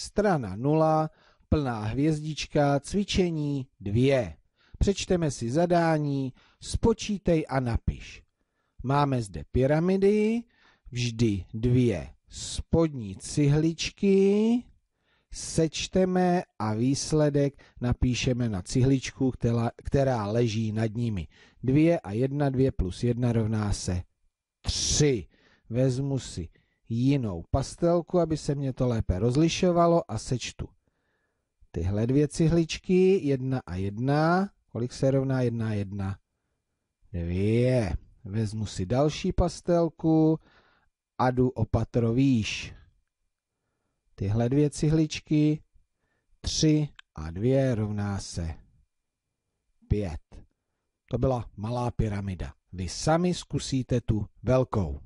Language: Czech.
strana 0, plná hvězdička, cvičení 2. Přečteme si zadání, spočítej a napiš. Máme zde pyramidy, vždy dvě spodní cihličky, sečteme a výsledek napíšeme na cihličku, která, která leží nad nimi. 2 a 1, 2 plus 1 rovná se 3. Vezmu si jinou pastelku, aby se mě to lépe rozlišovalo a sečtu tyhle dvě cihličky, 1 a 1, kolik se rovná 1 a 1? 2. Vezmu si další pastelku a jdu o patro výš. Tyhle dvě cihličky, 3 a 2 rovná se 5. To byla malá pyramida. Vy sami zkusíte tu velkou.